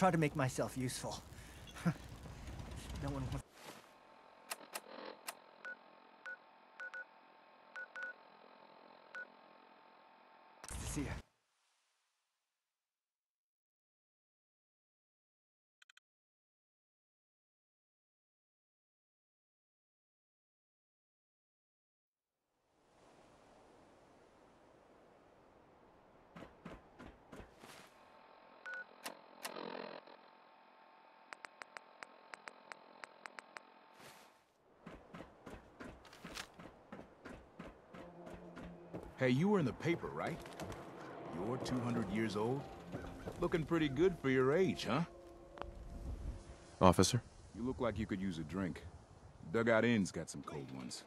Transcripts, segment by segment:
try to make myself useful. no one wants see you. You were in the paper, right? You're 200 years old? Looking pretty good for your age, huh? Officer? You look like you could use a drink. Dugout Inn's got some cold ones.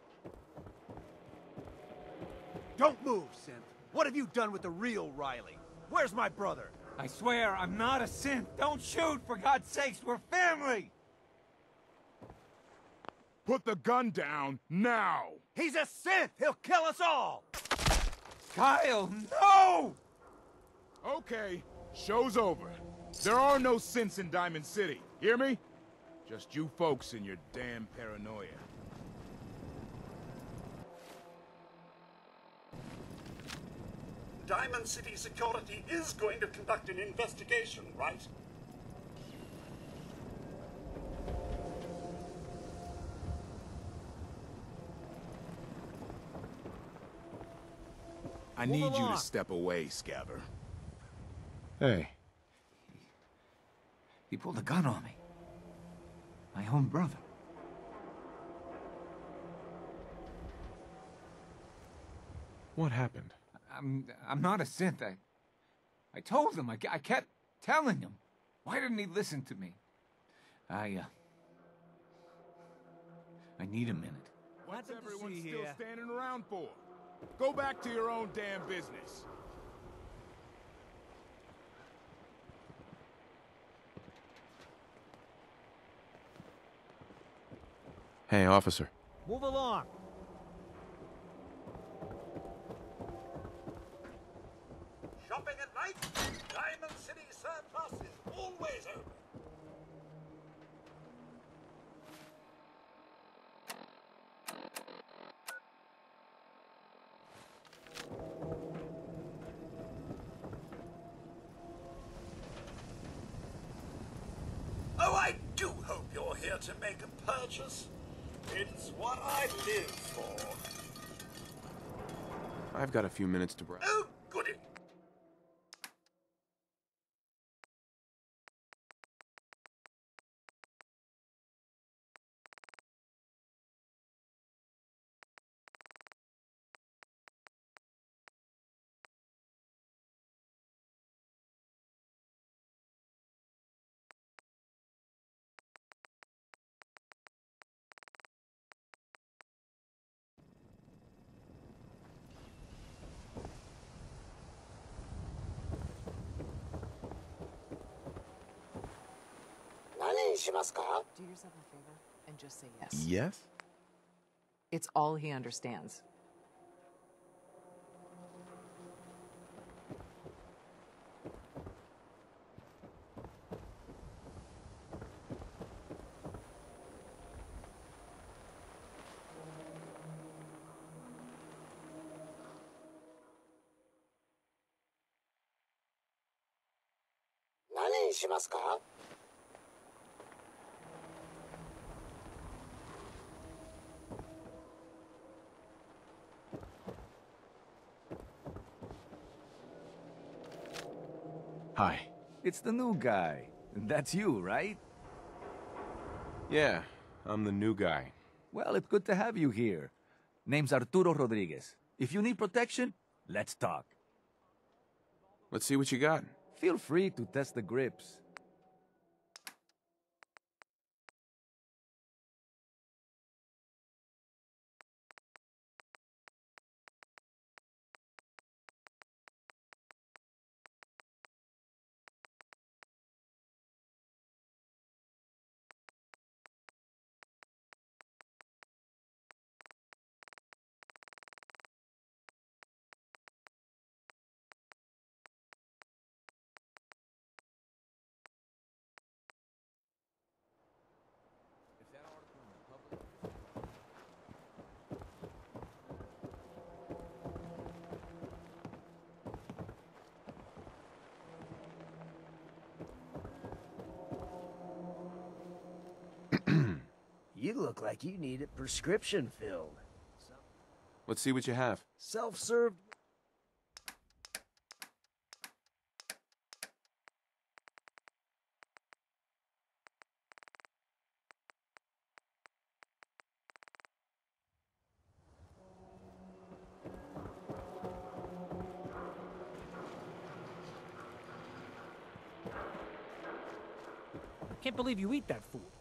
Don't move, Synth. What have you done with the real Riley? Where's my brother? I swear, I'm not a synth. Don't shoot, for God's sakes. We're family. Put the gun down, now! He's a synth! He'll kill us all! Kyle, no! Okay, show's over. There are no synths in Diamond City, hear me? Just you folks and your damn paranoia. Diamond City Security is going to conduct an investigation, right? I need you to step away, Scaver. Hey. He pulled a gun on me. My own brother. What happened? I'm I'm not a synth. I I told him. I, I kept telling him. Why didn't he listen to me? I uh I need a minute. What's Nothing everyone still here. standing around for? Go back to your own damn business. Hey, officer. Move along. Shopping at night? Diamond City Surplus is always open. Oh, I do hope you're here to make a purchase. It's what I live for. I've got a few minutes to browse. Oh, goody. Do yourself a favor and just say yes. Yes? It's all he understands. Hi. It's the new guy. That's you, right? Yeah, I'm the new guy. Well, it's good to have you here. Name's Arturo Rodriguez. If you need protection, let's talk. Let's see what you got. Feel free to test the grips. Look like you need it prescription filled. Let's see what you have. Self-serve Can't believe you eat that food.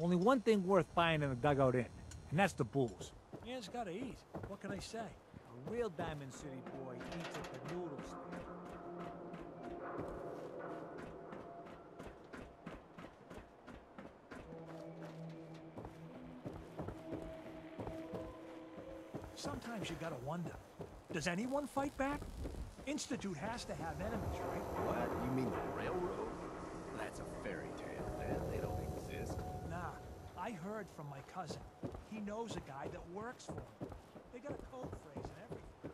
Only one thing worth buying in the dugout inn, and that's the bulls. Yeah, it's gotta eat. What can I say? A real Diamond City boy eats at the noodle stand. Sometimes you gotta wonder. Does anyone fight back? Institute has to have enemies, right? What? You mean the railroad? That's a fairy tale, man. They don't exist. Nah, I heard from my cousin. He knows a guy that works for him. They got a code phrase and everything.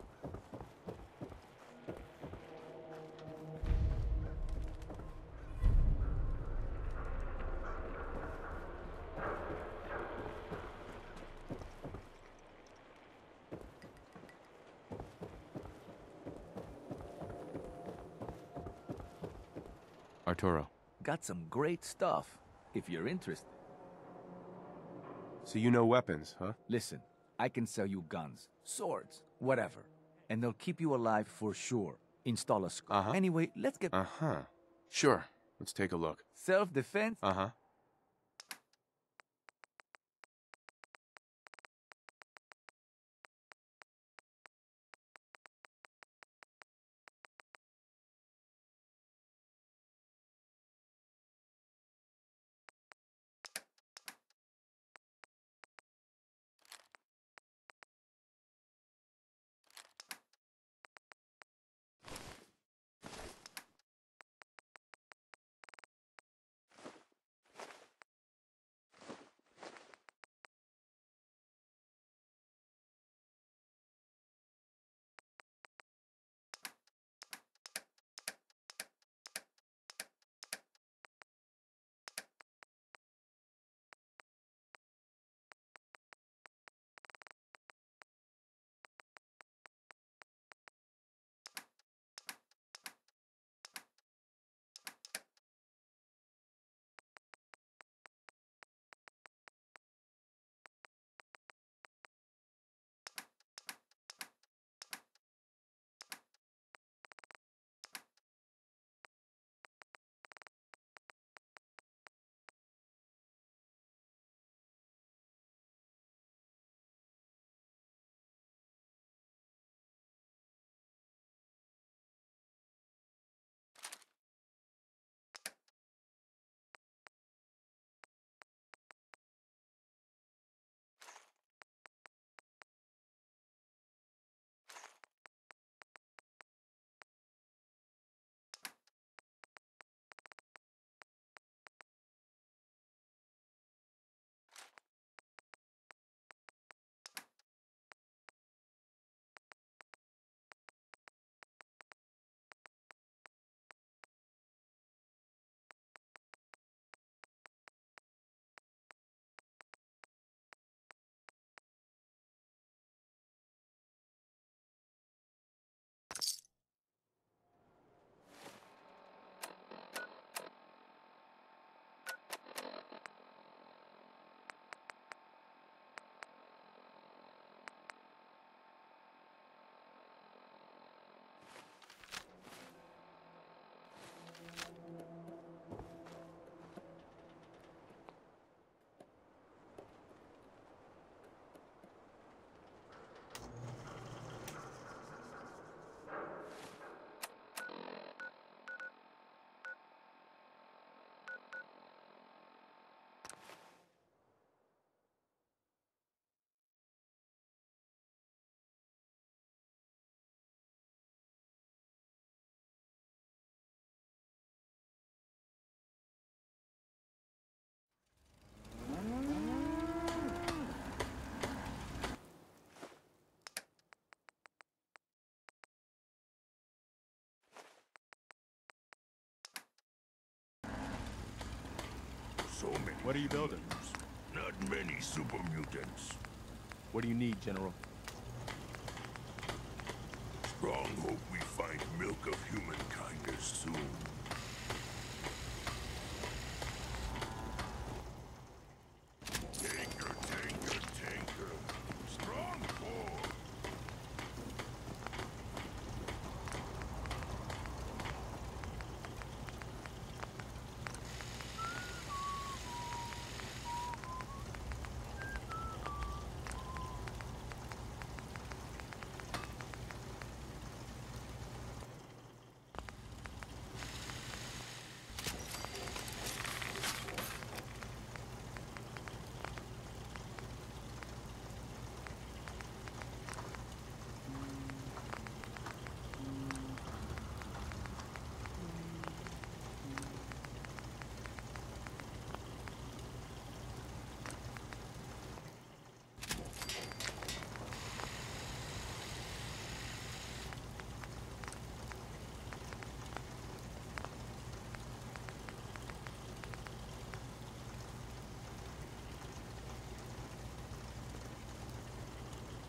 Arturo. Got some great stuff, if you're interested. So you know weapons, huh? Listen, I can sell you guns, swords, whatever. And they'll keep you alive for sure. Install a scope. Uh-huh. Anyway, let's get Uh-huh. Sure. Let's take a look. self-defense. Uh-huh. What are you building? Not many super mutants. What do you need, General? Strong hope we find milk of human kindness soon.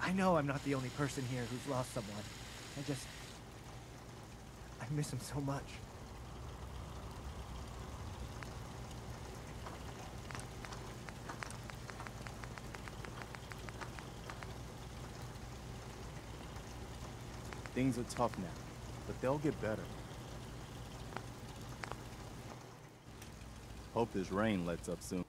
I know I'm not the only person here who's lost someone. I just. I miss him so much. Things are tough now, but they'll get better. Hope this rain lets up soon.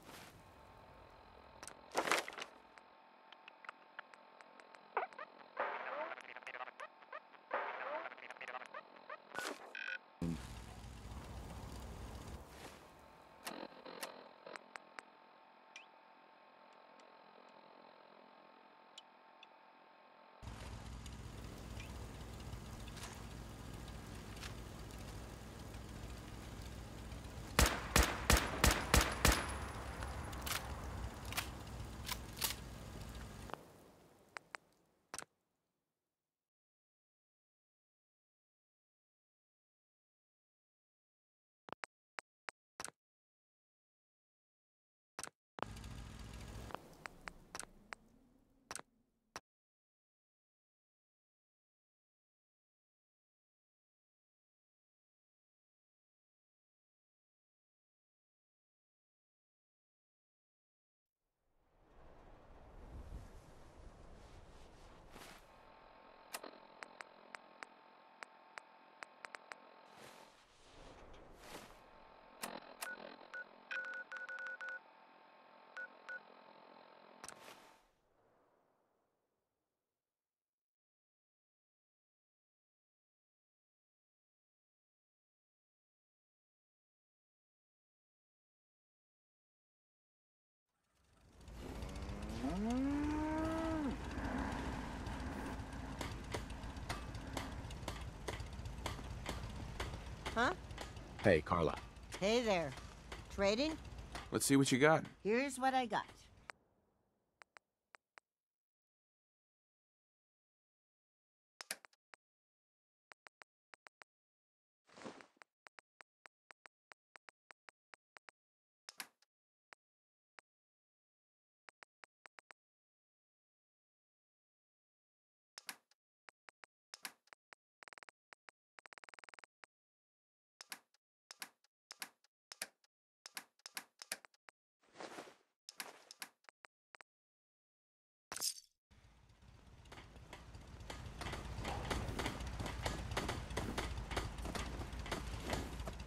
Huh? Hey, Carla. Hey there. Trading? Let's see what you got. Here's what I got.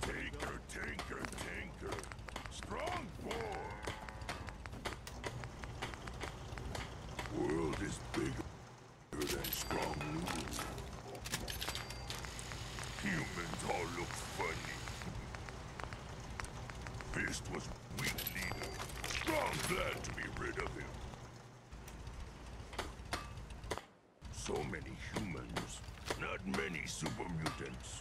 Tanker, tanker, tanker. Strong core. World is bigger than strong noodles. Humans all look funny. Fist was weak leader. Strong glad to be rid of him. So many humans, not many super mutants.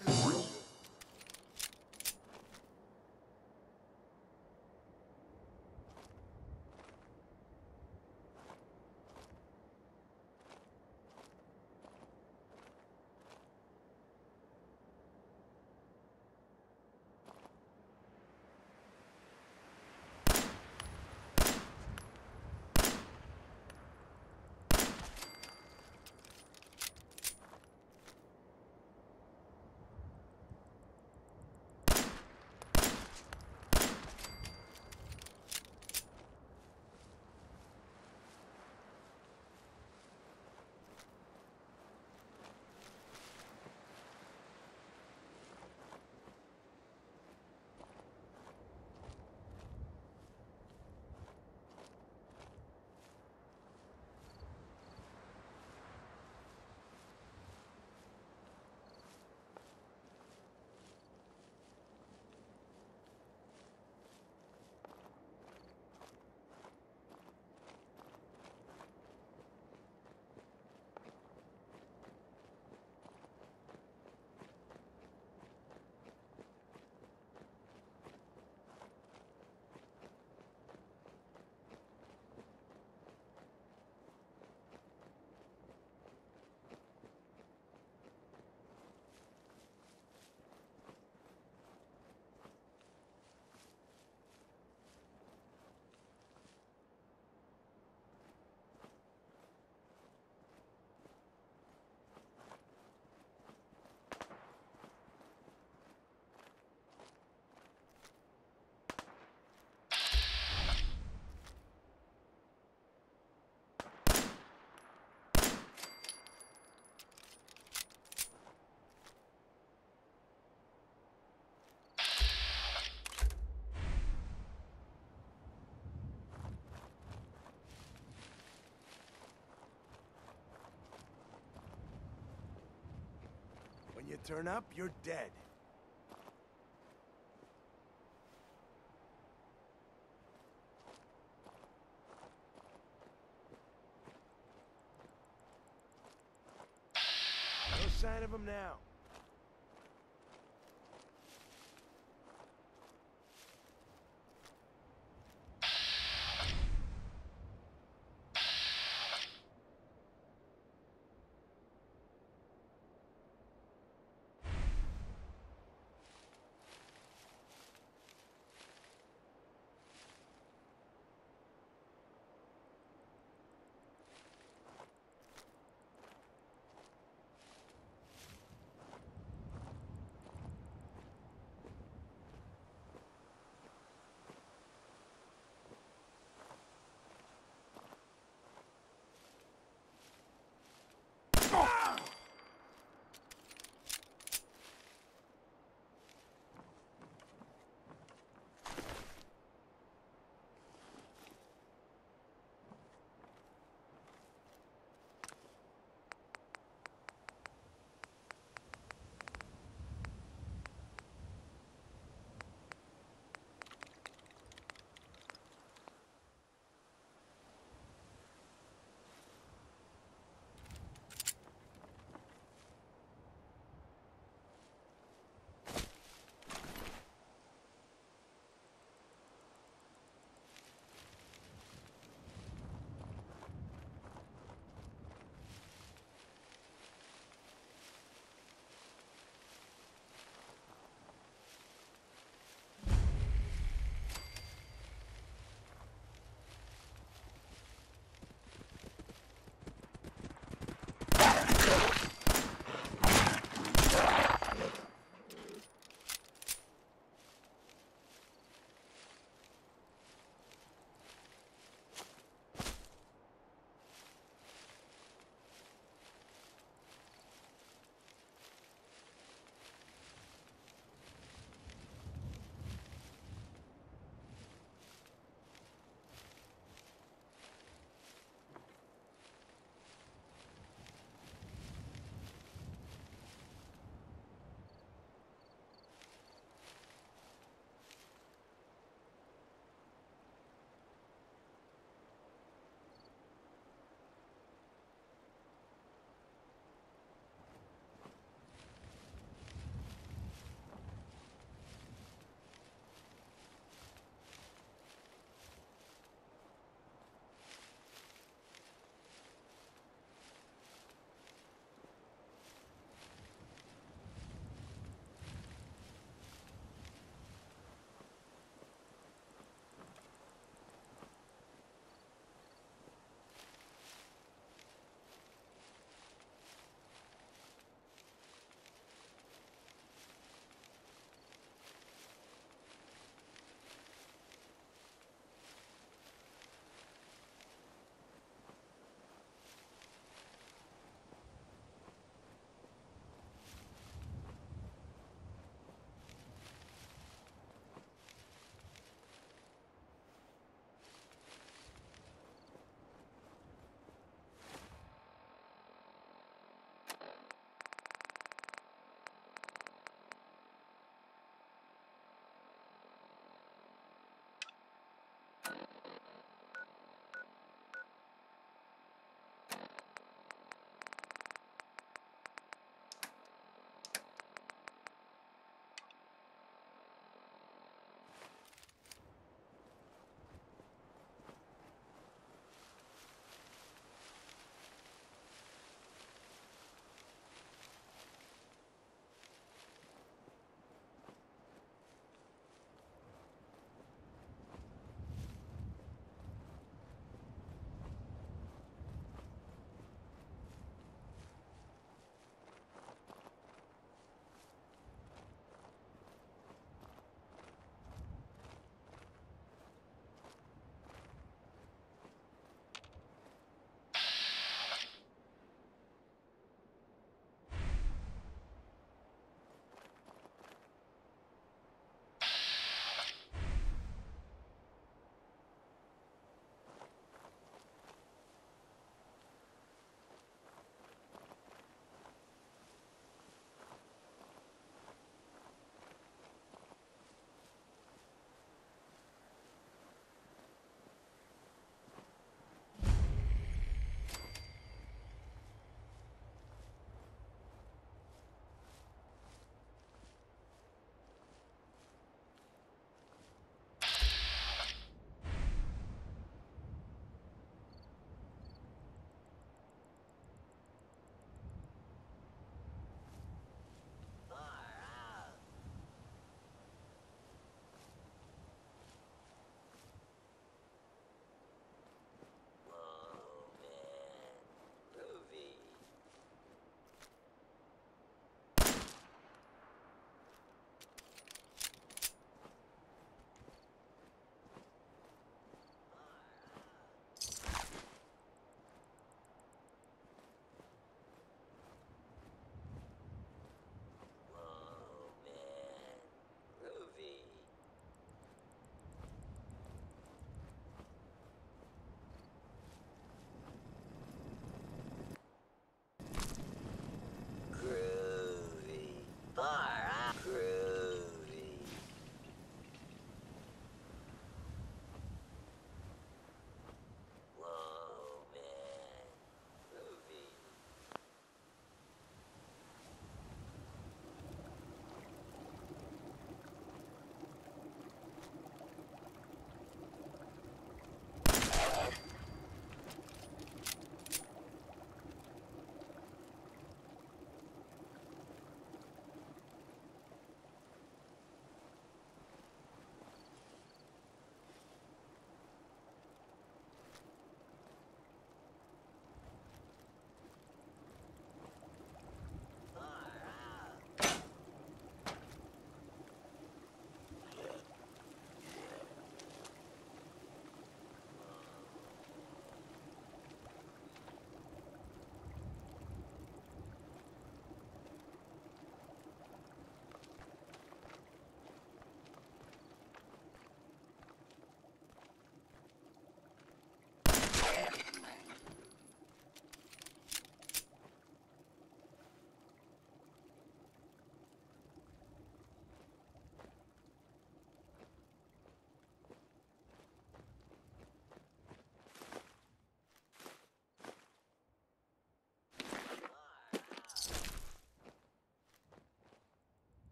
you turn up, you're dead. No sign of him now.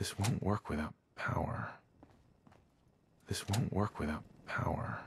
This won't work without power. This won't work without power.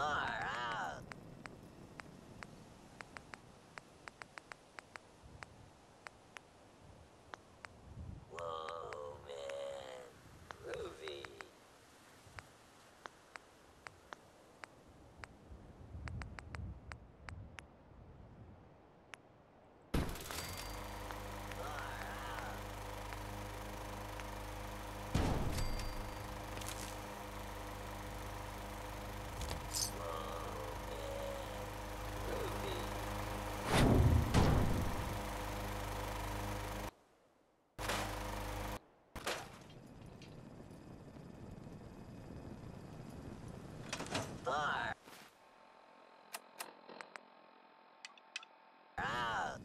Far out. Whoa, man. Groovy. Far out.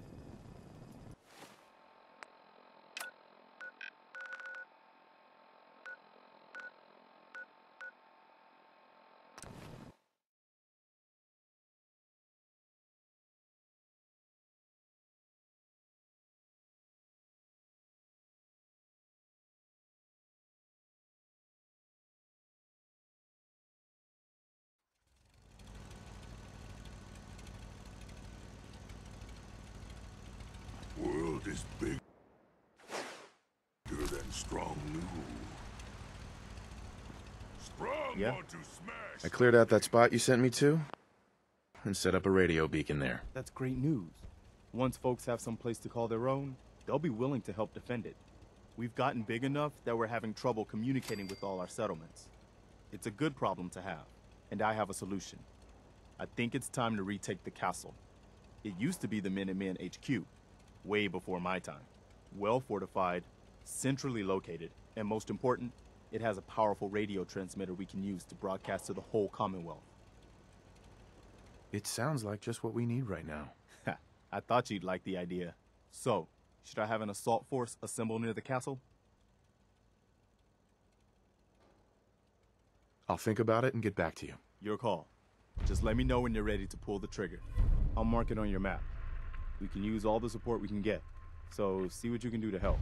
World is bigger than strong new. Sprung Yeah? want to smash. I cleared out that spot you sent me to and set up a radio beacon there. That's great news. Once folks have some place to call their own, they'll be willing to help defend it. We've gotten big enough that we're having trouble communicating with all our settlements. It's a good problem to have, and I have a solution. I think it's time to retake the castle. It used to be the Minutemen HQ, way before my time. Well fortified, centrally located, and most important, it has a powerful radio transmitter we can use to broadcast to the whole Commonwealth. It sounds like just what we need right now. I thought you'd like the idea. So, should I have an assault force assemble near the castle? I'll think about it and get back to you. Your call. Just let me know when you're ready to pull the trigger. I'll mark it on your map. We can use all the support we can get. So, see what you can do to help.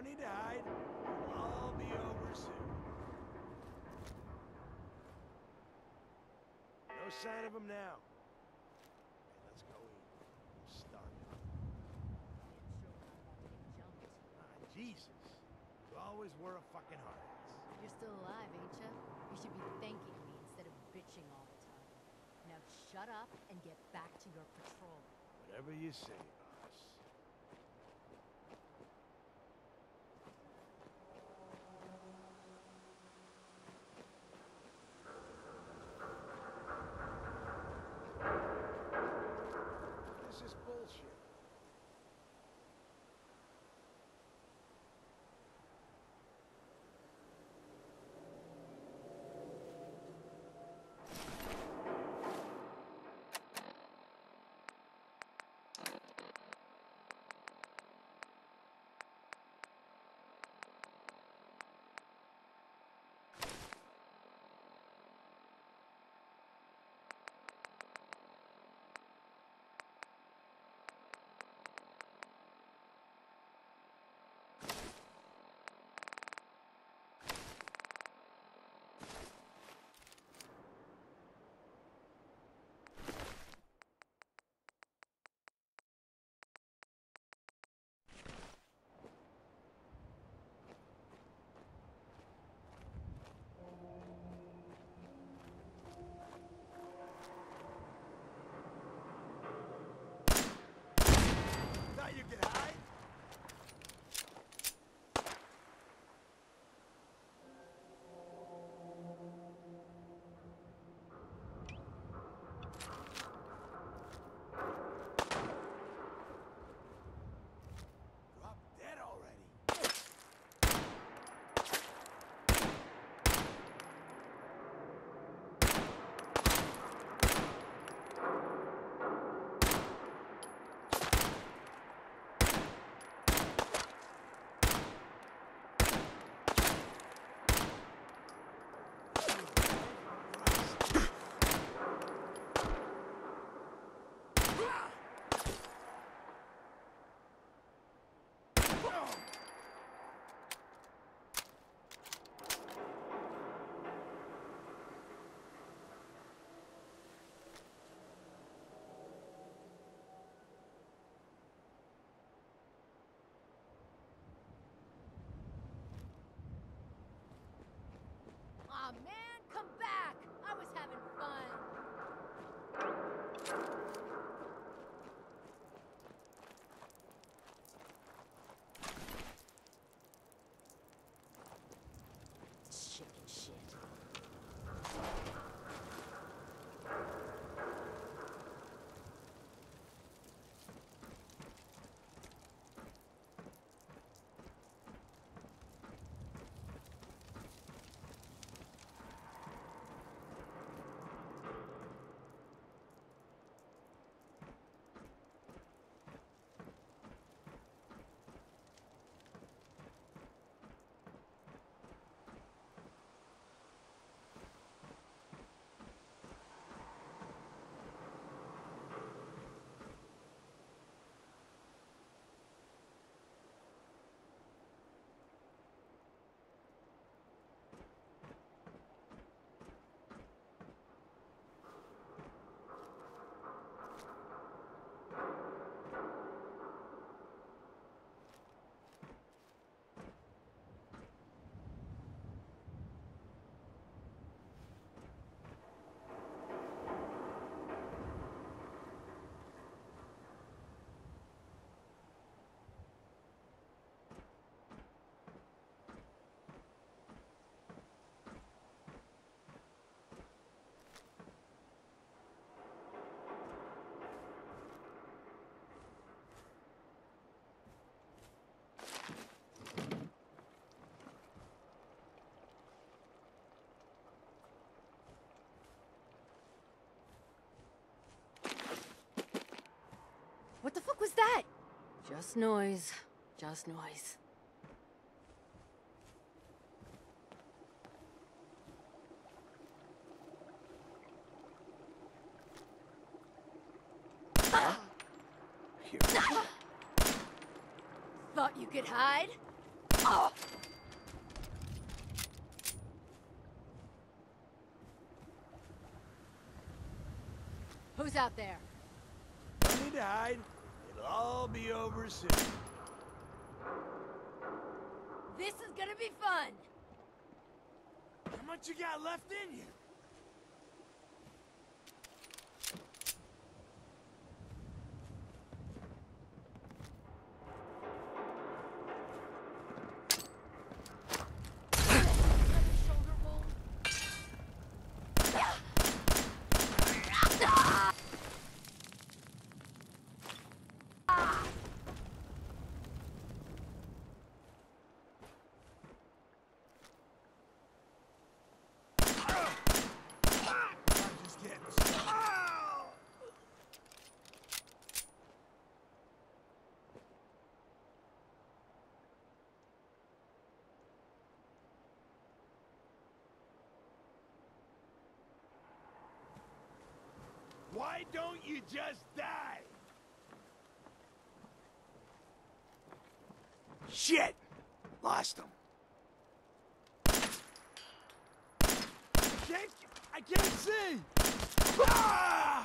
No need to hide. It'll all be over soon. No sign of him now. Okay, let's go eat. I'm starving. Ah, Jesus. You always were a fucking heart. You're still alive, ain't you? You should be thanking me instead of bitching all the time. Now shut up and get back to your patrol. Whatever you say, What the fuck was that? Just noise. Just noise. Thought you could hide? Who's out there? Hide. It'll all be over soon. This is gonna be fun! How much you got left in you? I'm just getting started. Why don't you just die? Shit! Lost him. Can't, I can't see! Ah!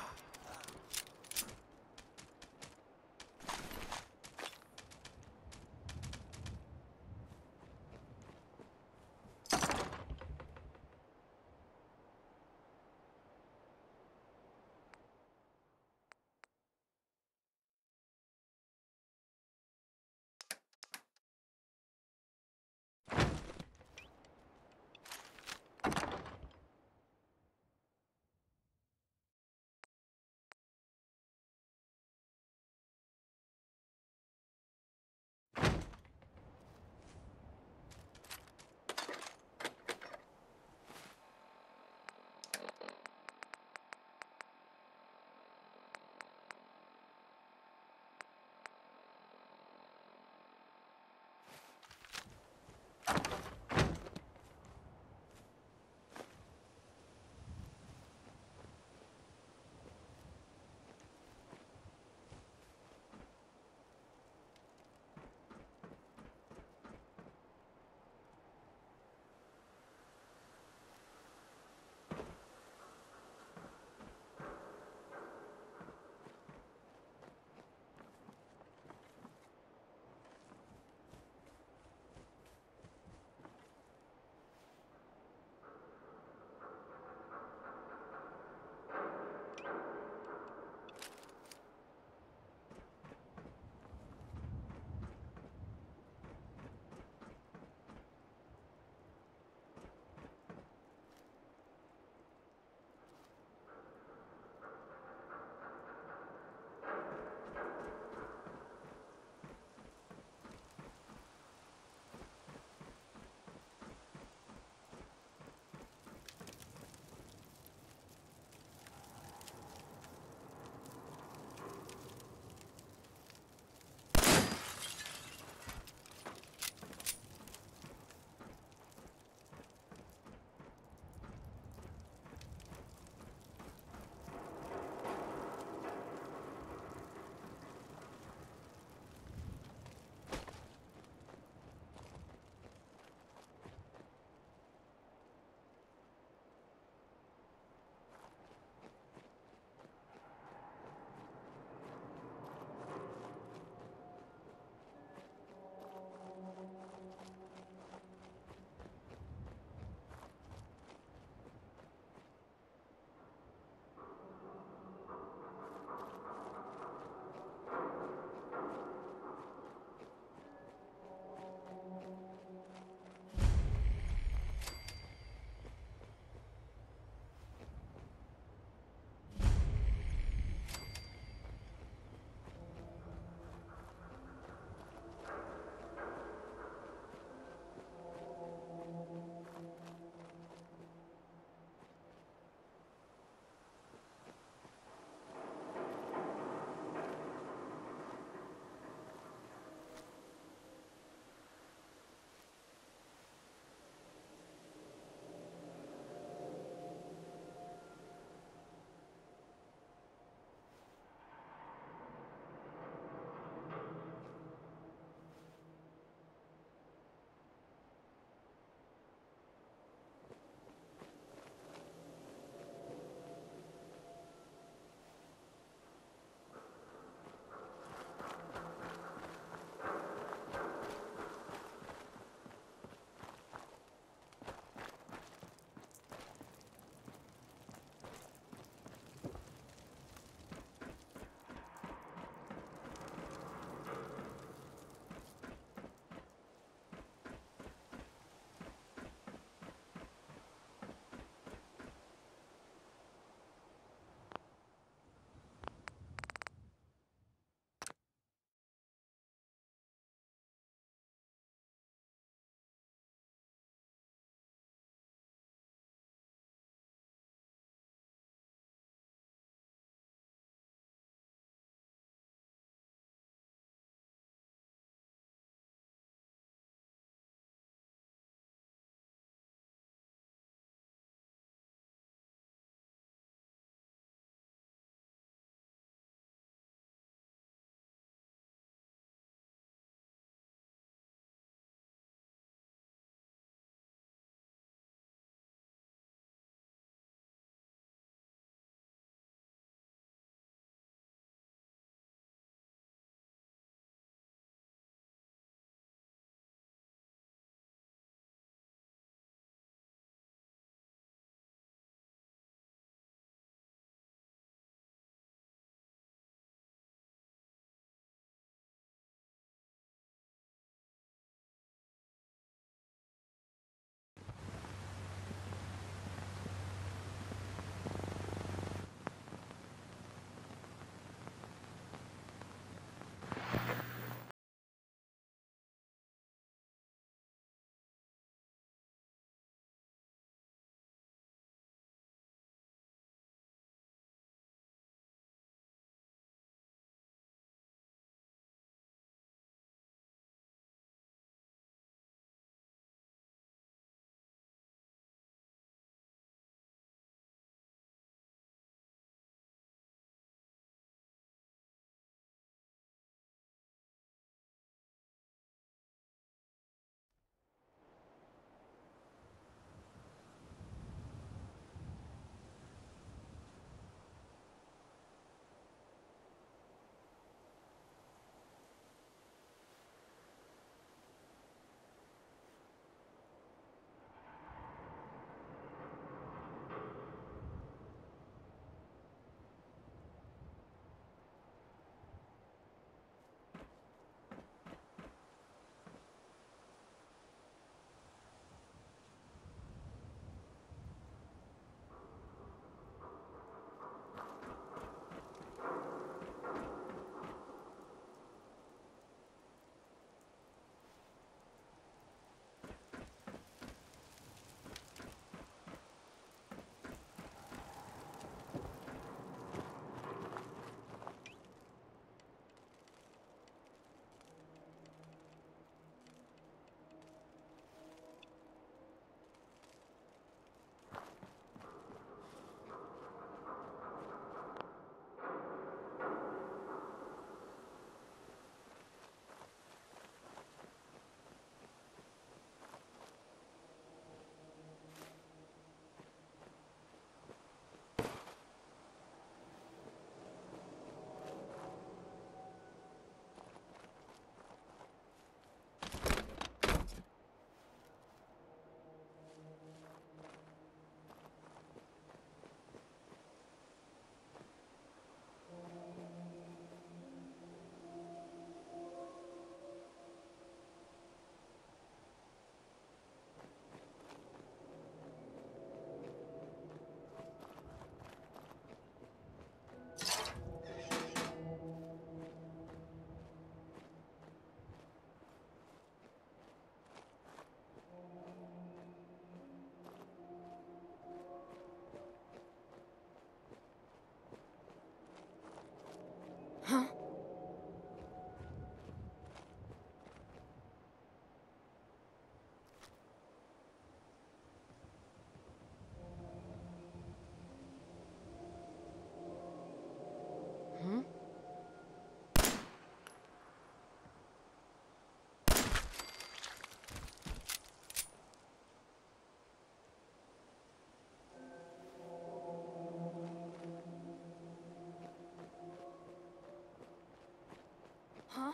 Huh?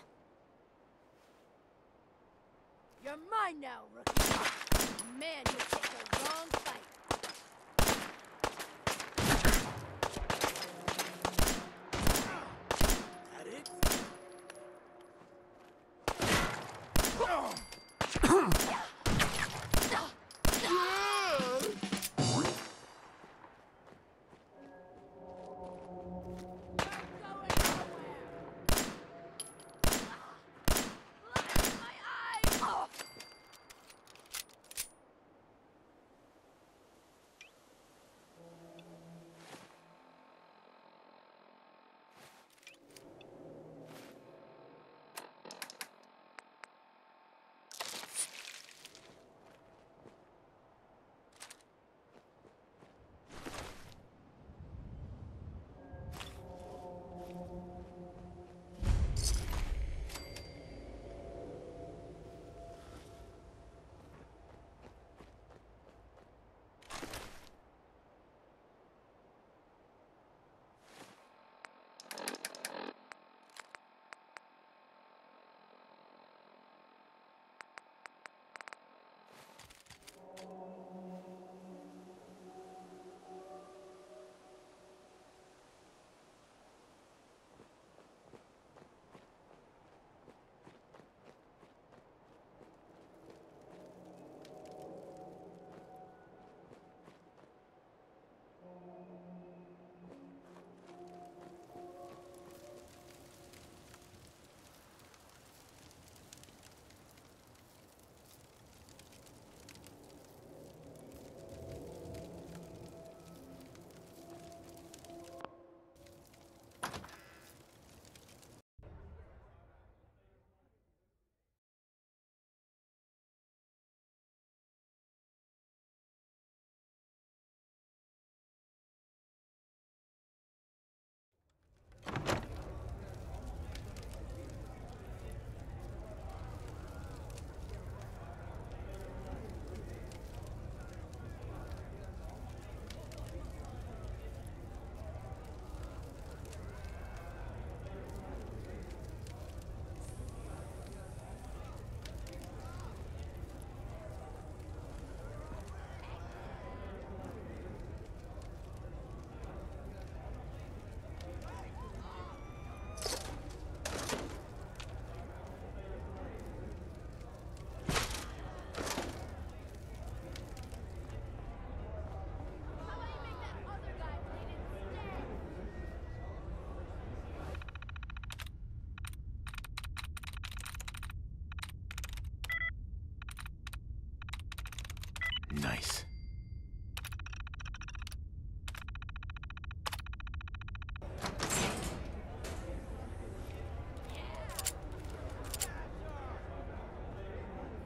You're mine now, rookie. Man, you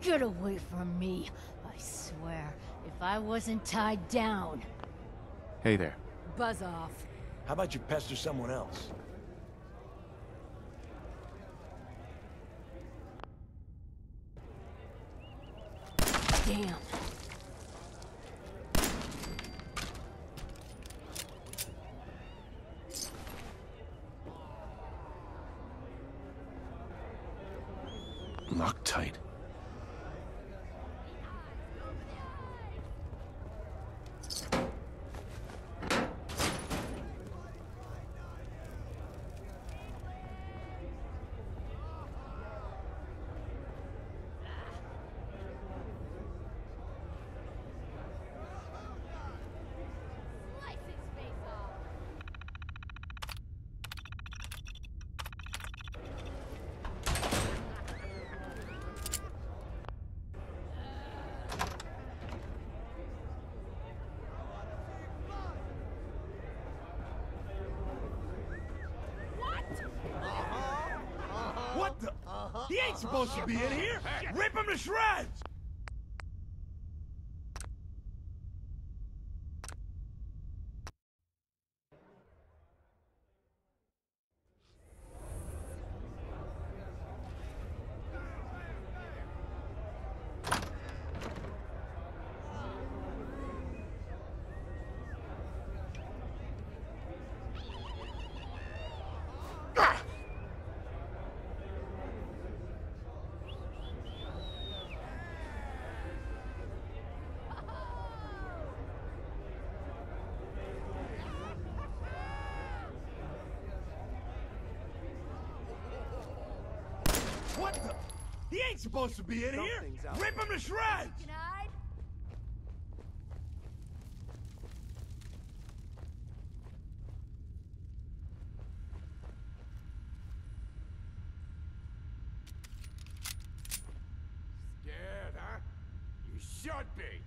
Get away from me. I swear, if I wasn't tied down. Hey there. Buzz off. How about you pester someone else? Damn. Loctite. What the? He ain't supposed to be in here! Rip him to shreds! Supposed to be in here! Rip him to shreds! Can I? Scared, huh? You should be.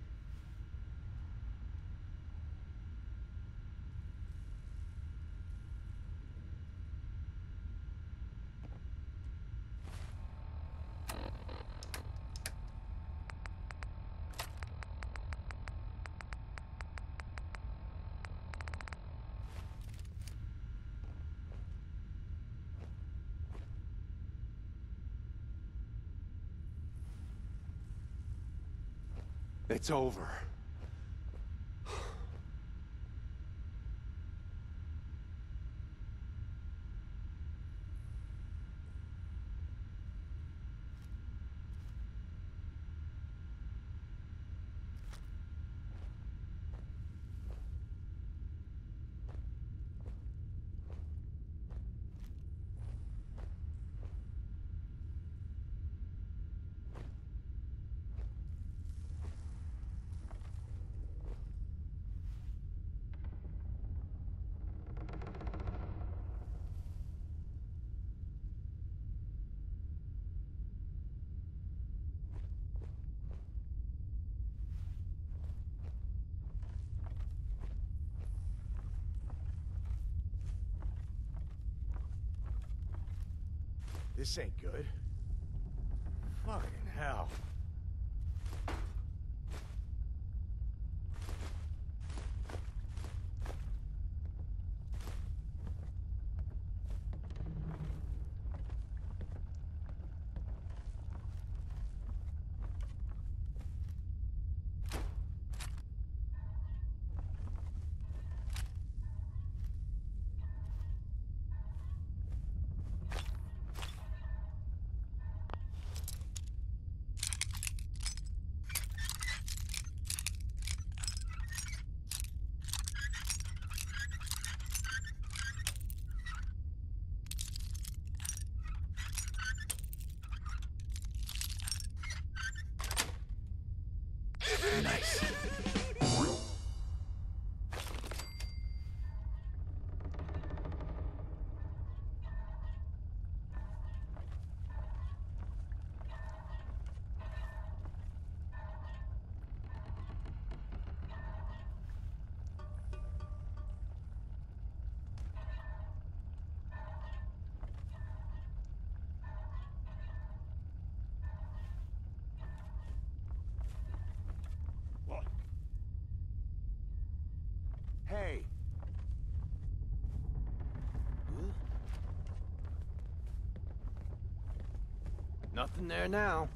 It's over. This ain't good. Fucking hell. Nice. Hey. Huh? Nothing there now.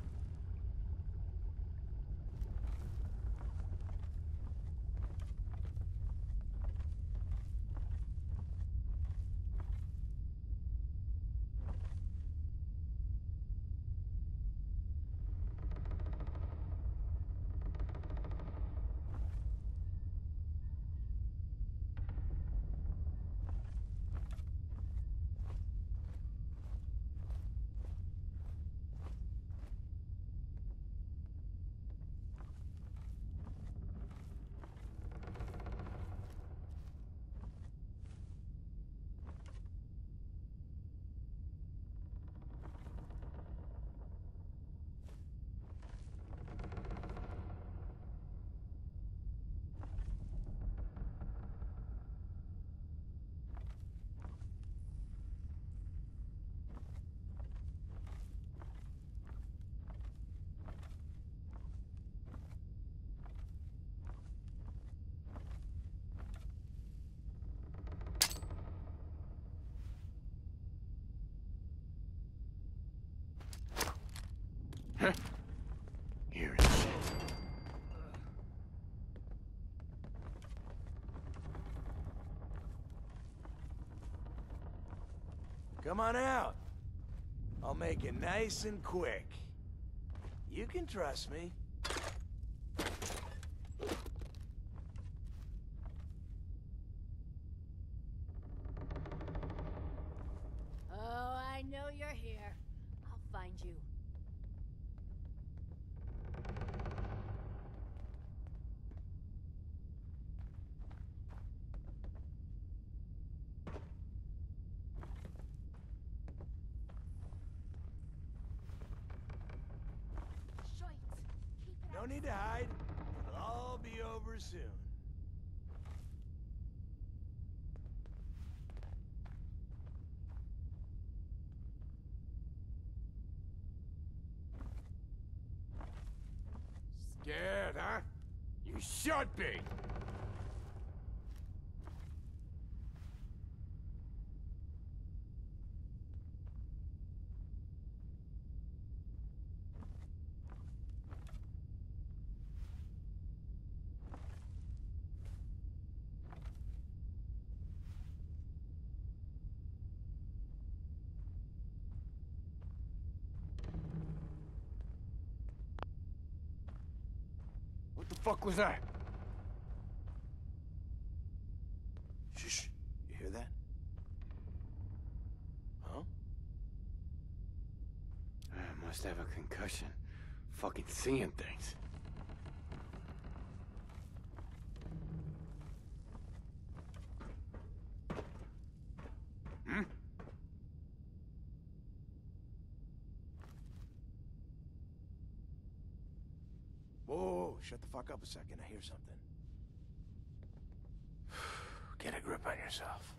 Come on out. I'll make it nice and quick. You can trust me. Oh, I know you're here. I'll find you. No need to hide. It'll all be over soon. Scared, huh? You should be. What the fuck was that? Shh. You hear that? Huh? I must have a concussion. Fucking seeing things. Hmm? Whoa, whoa, whoa, shut the fuck up a second. I hear something. Get a grip on yourself.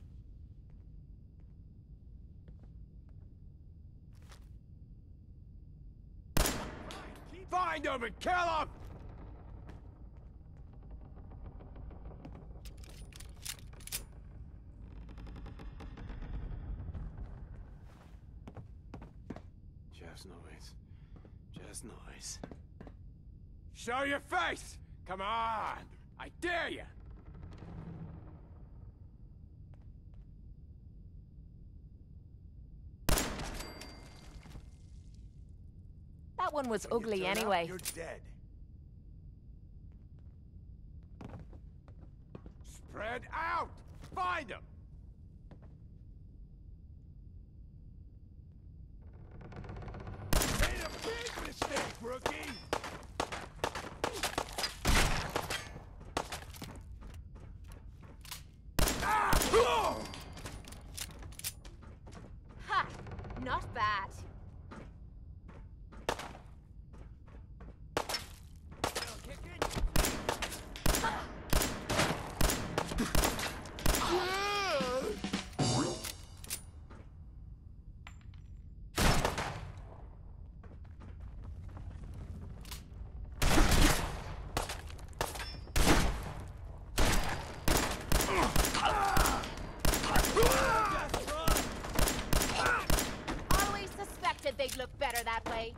Find him and kill him! Just noise. Just noise. Show your face! Come on! I dare you! One was When you ugly up, anyway. You're dead. Spread out! Find him! Made a big mistake, rookie! Ah! Oh! Ha! Not bad. Always suspected they'd look better that way.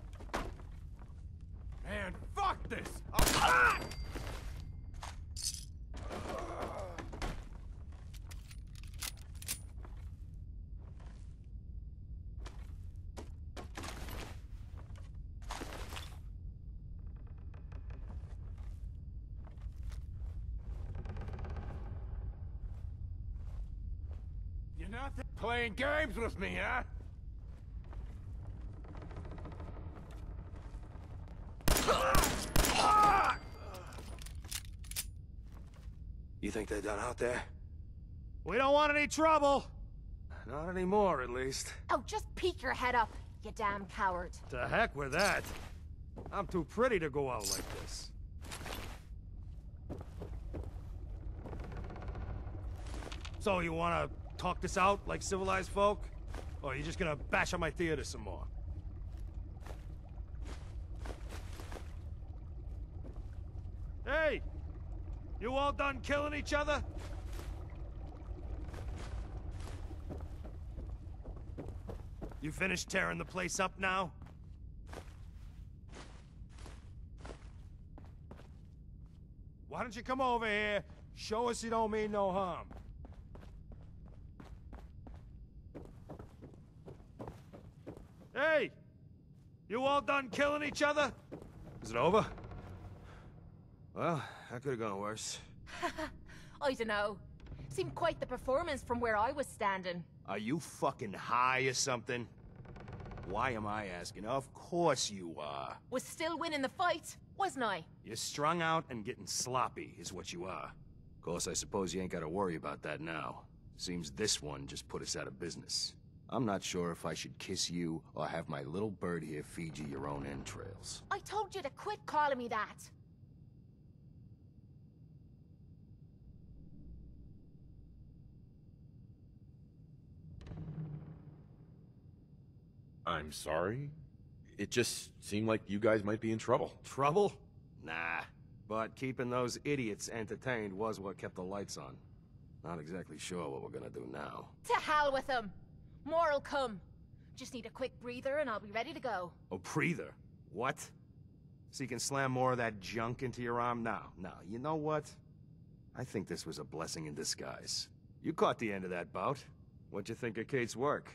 Man, fuck this! Ah! You're not th- playing games with me, huh? You think they're done out there? We don't want any trouble. Not anymore, at least. Oh, just peek your head up, you damn coward. To heck with that. I'm too pretty to go out like this. So you wanna talk this out like civilized folk? Or are you just gonna bash on my theater some more? Hey! You all done killing each other? You finished tearing the place up now? Why don't you come over here, show us you don't mean no harm? Hey! You all done killing each other? Is it over? Well, that could have gone worse. I dunno. Seemed quite the performance from where I was standing. Are you fucking high or something? Why am I asking? Of course you are. Was still winning the fight, wasn't I? You're strung out and getting sloppy, is what you are. Of course, I suppose you ain't gotta worry about that now. Seems this one just put us out of business. I'm not sure if I should kiss you or have my little bird here feed you your own entrails. I told you to quit calling me that. I'm sorry? It just seemed like you guys might be in trouble. Trouble? Nah. But keeping those idiots entertained was what kept the lights on. Not exactly sure what we're gonna do now. To hell with them! More'll come. Just need a quick breather and I'll be ready to go. A breather? What? So you can slam more of that junk into your arm now? No, you know what? I think this was a blessing in disguise. You caught the end of that bout. What'd you think of Cait's work?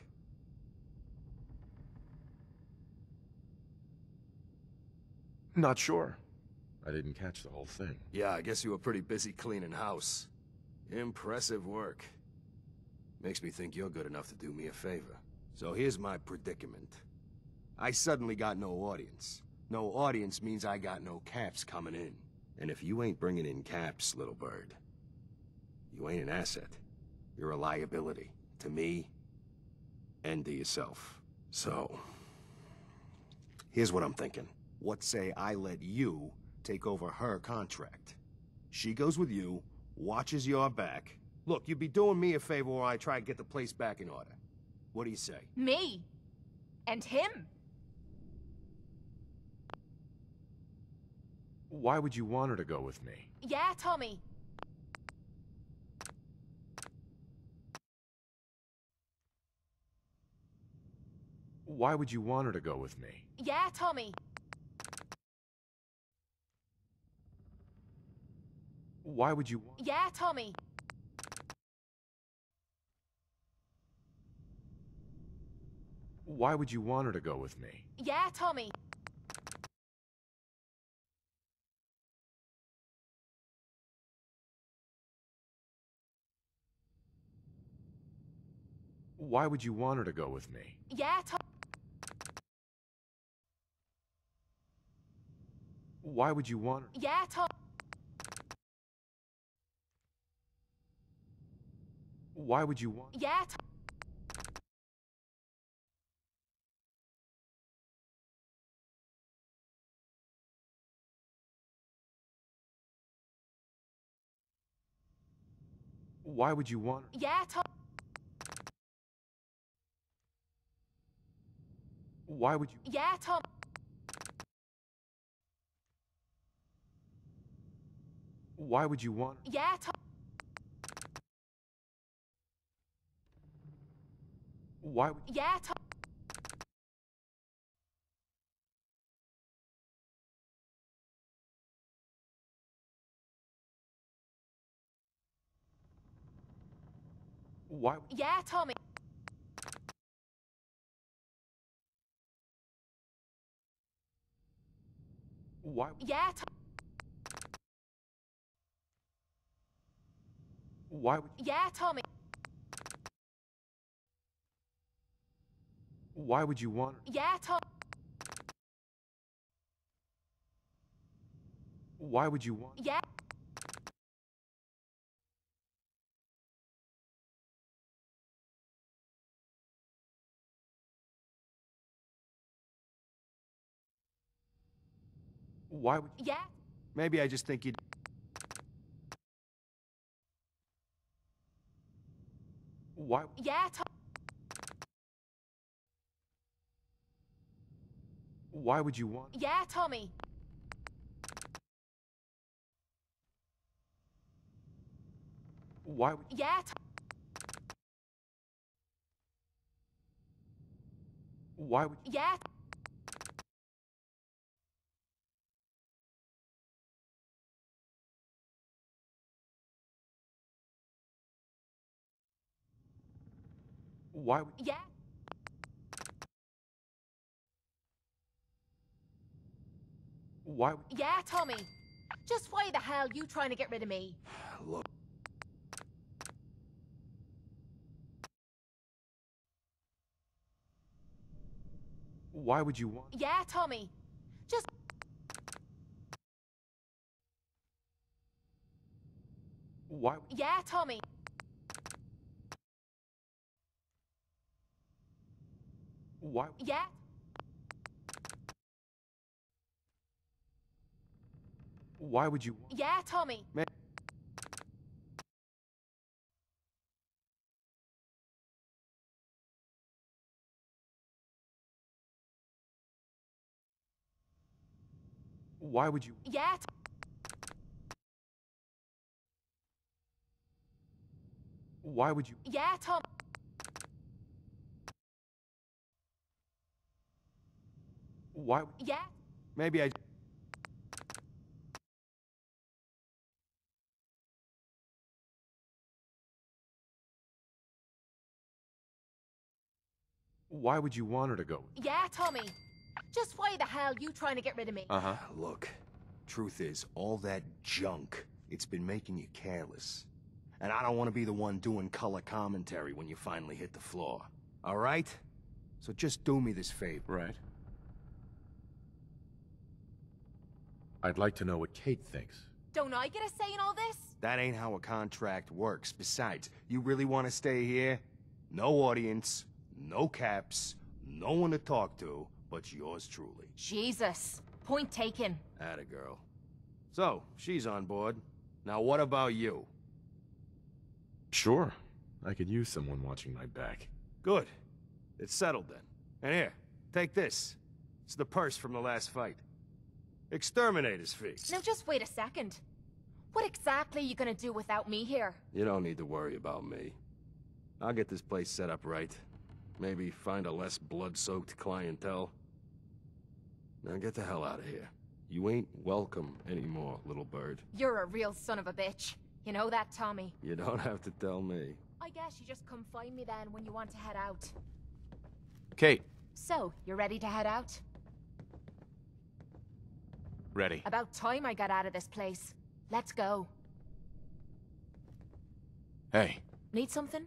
Not sure. I didn't catch the whole thing. Yeah, I guess you were pretty busy cleaning house. Impressive work. Makes me think you're good enough to do me a favor. So here's my predicament. I suddenly got no audience. No audience means I got no caps coming in. And if you ain't bringing in caps, little bird, you ain't an asset. You're a liability. To me, and to yourself. So, here's what I'm thinking. What say I let you take over her contract? She goes with you, watches your back. Look, you'd be doing me a favor while I try to get the place back in order. What do you say? Me. And him. Why would you want her to go with me? Yeah, Tommy. Why would you want her to go with me? Yeah, Tommy. Why would you want... Yeah, Tommy. Why would you want her to go with me? Yeah, Tommy. Why would you want her to go with me? Yeah, Tommy. Why would you want her... Yeah, Tommy. Why would you want... Yeah, Why would you want her... Yeah, Tom. Why would you... Yeah, Tom. Why would you want her... Yeah, Tom. Why would... Yeah, Tommy. Why... Yeah, Tommy. Why... Yeah, Tommy. Why would... Yeah, Tommy. Why would you want her... Yeah, Tommy. Why would you want... Yeah. Why would... Yeah. Maybe I just think you'd... Why... Yeah. Why would you want... Yeah, Tommy. Why would... Yeah. Why would... Yeah. Why. Yeah. Why. Yeah, Tommy. Just why the hell you trying to get rid of me? Look. Why would you want... Yeah, Tommy. Just... Why. Yeah, Tommy. Why? Yeah. Why would you? Yeah, Tommy. Man. Why would you? Yeah. Why would you? Yeah, Tom. Why? Yeah. Maybe I... Why would you want her to go? Yeah, Tommy. Just why the hell you trying to get rid of me? Uh-huh. Look, truth is, all that junk, it's been making you careless. And I don't want to be the one doing color commentary when you finally hit the floor. All right? So just do me this favor. Right. I'd like to know what Cait thinks. Don't I get a say in all this? That ain't how a contract works. Besides, you really want to stay here? No audience, no caps, no one to talk to, but yours truly. Jesus. Point taken. Atta girl. So, she's on board. Now what about you? Sure. I could use someone watching my back. Good. It's settled then. And here, take this. It's the purse from the last fight. Exterminator's fee. Now just wait a second. What exactly are you gonna do without me here? You don't need to worry about me. I'll get this place set up right. Maybe find a less blood-soaked clientele. Now get the hell out of here. You ain't welcome anymore, little bird. You're a real son of a bitch. You know that, Tommy. You don't have to tell me. I guess you just come find me then when you want to head out. Cait. So, you're ready to head out? Ready. About time I got out of this place. Let's go. Hey, Need something?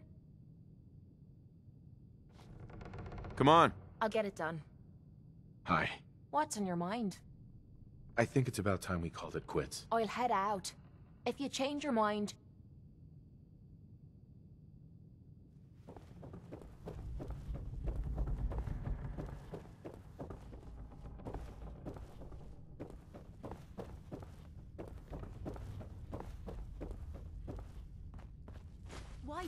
come on. I'll get it done. Hi. What's on your mind? I think it's about time we called it quits. I'll head out. If you change your mind,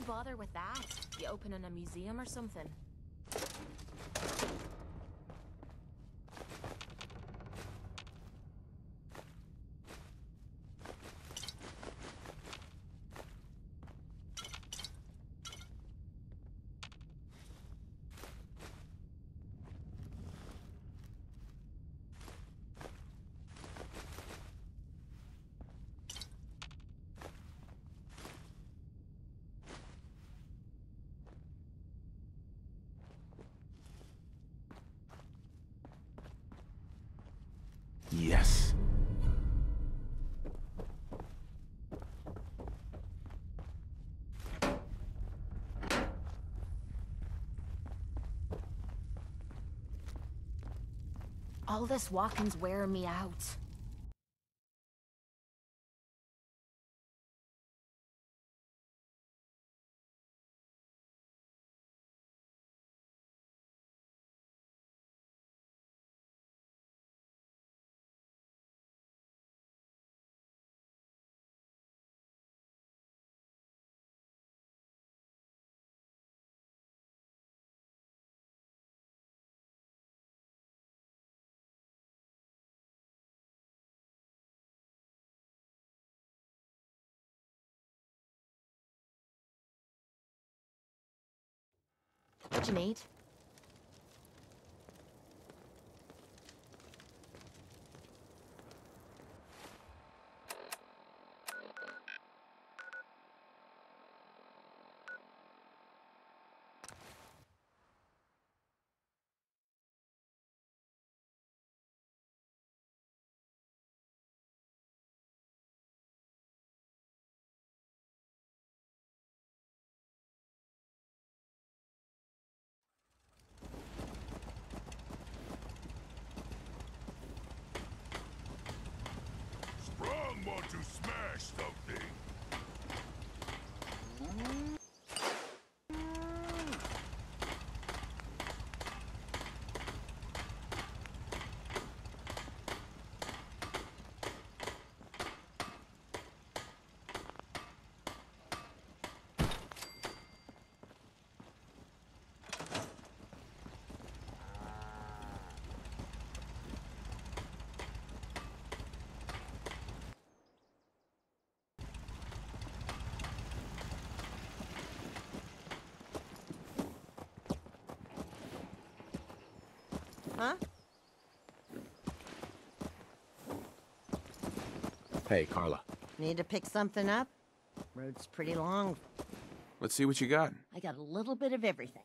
bother with that? You opening a museum or something? All this walking's wearing me out. What you need? Huh? Hey, Carla. Need to pick something up? Road's pretty long. Let's see what you got. I got a little bit of everything.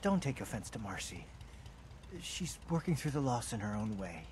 Don't take offense to Marcy. She's working through the loss in her own way.